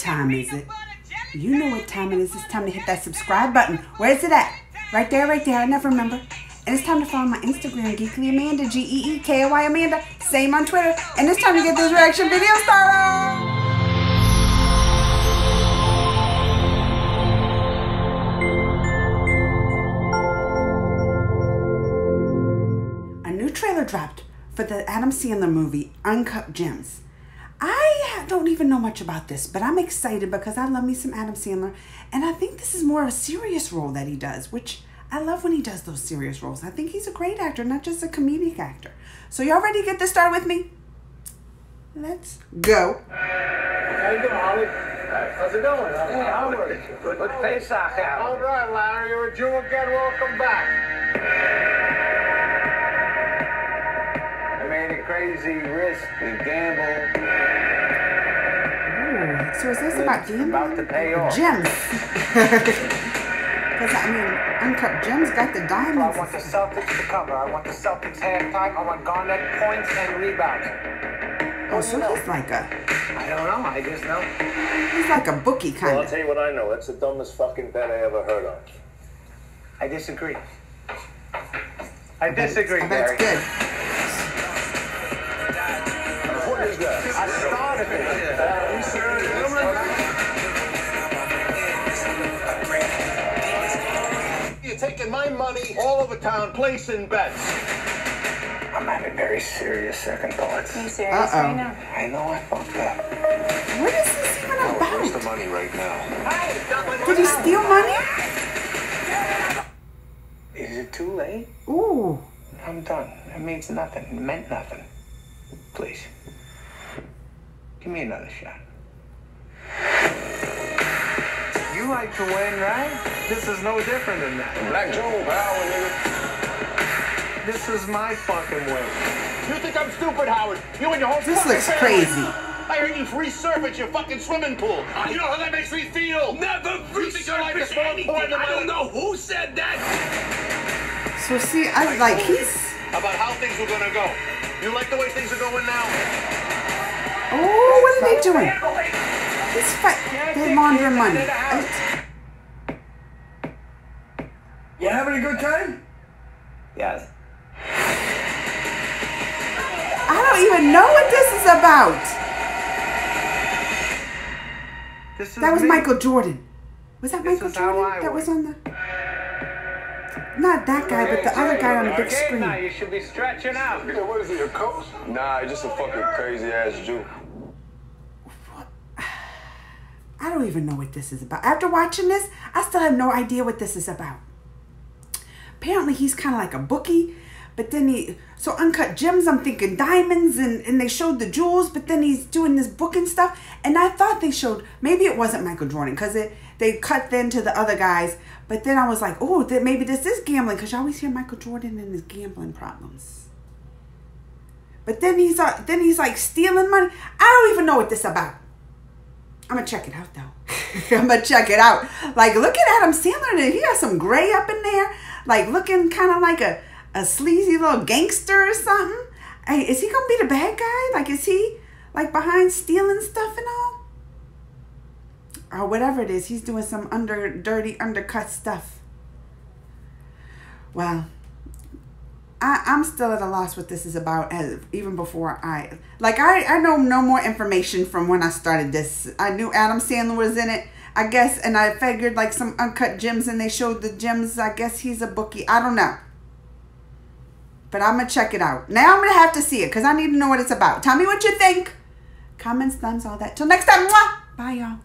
time is it? You know what time it is. It's time to hit that subscribe button. Where is it at? Right there, right there. I never remember. And it's time to follow my Instagram, Geekly Amanda, G E E K A Y Amanda. Same on Twitter. And it's time to get this reaction video started. A new trailer dropped for the Adam Sandler movie, Uncut Gems. I don't even know much about this, but I'm excited because I love me some Adam Sandler. And I think this is more of a serious role that he does, which I love when he does those serious roles. I think he's a great actor, not just a comedic actor. So y'all ready to get this started with me? Let's go. How you doing, Holly? How's it going? Hey, Howard. Good face out there. All right, Larry. You're a Jew again. Welcome back. Crazy risk and gamble. Ooh, so is this about It's gambling? about to pay off. Gems. Because, I mean, Uncut Gems got the diamonds. I diamonds. want the Celtics to cover. I want the Celtics halftime. I want Garnett points and rebounds. Oh, so he's like a, I don't know. I just know. he's like a bookie Well, kind I'll of. tell you what I know. That's the dumbest fucking bet I ever heard of. I disagree. I disagree, I bet Barry. it's good. I started it. Uh, you serious? You're taking my money all over town, placing bets. I'm having very serious second thoughts. Are you serious Uh-oh. right now? I know I fucked up. What is this even Where's the money right now? Did he steal money? Is it too late? Ooh. I'm done. It means nothing. It meant nothing. Please. Give me another shot. You like to win, right? This is no different than that. Black Joe, power, nigga. This is my fucking way. You think I'm stupid, Howard? You and your whole This fucking looks family. crazy. I heard you resurface your fucking swimming pool. Uh, you know how that makes me feel? Never you think your life is more important than I don't know who said that. So see, I like he's. About how things were gonna go. You like the way things are going now? Oh, what are they doing? He's fight. They're laundering money. You having a good time? Yes. I don't even know what this is about. This is That was me. Michael Jordan. Was that This Michael is Jordan that was on the? Not that guy, but the other guy on the big Okay, now screen. you should be stretching out. Yeah, what is he, a coach? Nah, just a fucking crazy ass Jew. I don't even know what this is about. After watching this, I still have no idea what this is about. Apparently, he's kind of like a bookie, but then he so uncut gems. I'm thinking diamonds, and and they showed the jewels, but then he's doing this booking stuff, and I thought they showed maybe it wasn't Michael Jordan because it they cut then to the other guys, but then I was like, oh, that maybe this is gambling because you always hear Michael Jordan and his gambling problems. But then he's uh, then he's like stealing money. I don't even know what this about. I'm gonna check it out though. I'm gonna check it out. Like, look at Adam Sandler. He has some gray up in there, like looking kind of like a, a sleazy little gangster or something. Hey, is he gonna be the bad guy? Like, is he like behind stealing stuff and all? Or whatever it is, he's doing some under dirty undercut stuff. Well, I, I'm still at a loss what this is about as even before I like I, I know no more information from when I started this. I knew Adam Sandler was in it, I guess, and I figured like some uncut gems and they showed the gems. I guess he's a bookie. I don't know. But I'm gonna check it out. Now I'm gonna have to see it because I need to know what it's about. Tell me what you think. Comments, thumbs, all that. Till next time. Mwah! Bye y'all.